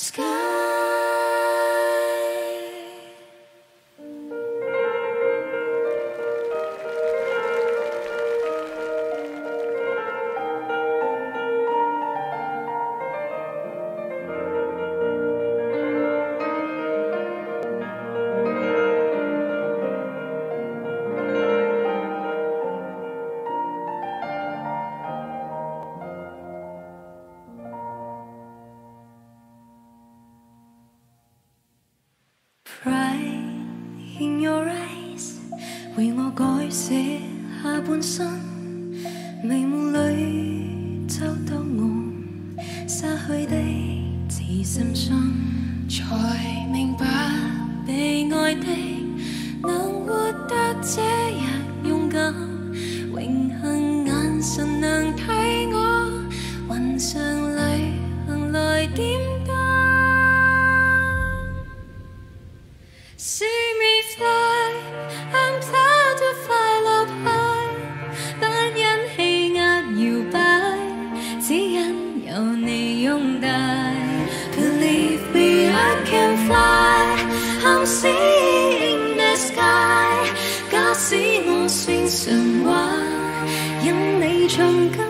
Sky. rise in your eyes 为我改写下半生，眉目里找到我，失去的自信心，才明白被爱的。See me fly, I'm proud to fly high. love Believe me, I can fly, I'm seeing the sky。假使我算神話，因你唱歌。